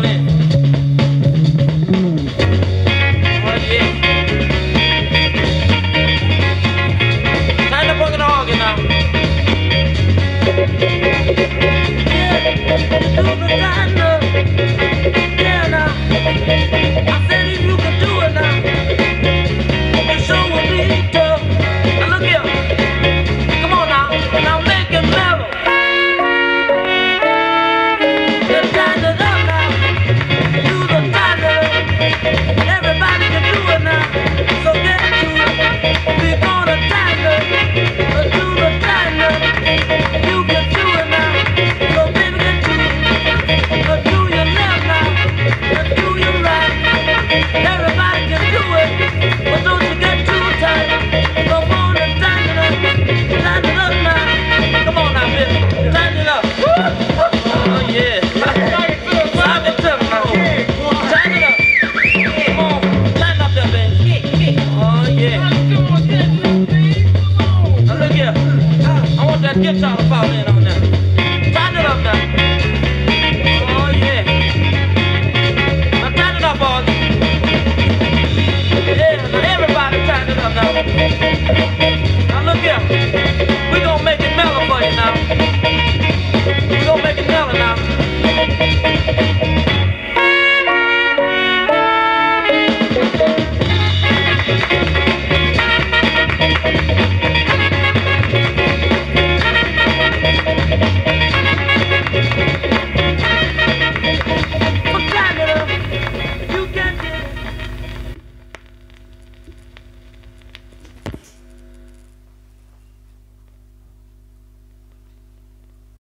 Charlie. get y'all to fall in on that. Tighten it up now. Oh yeah. Now it up, all. Yeah, now everybody it up now.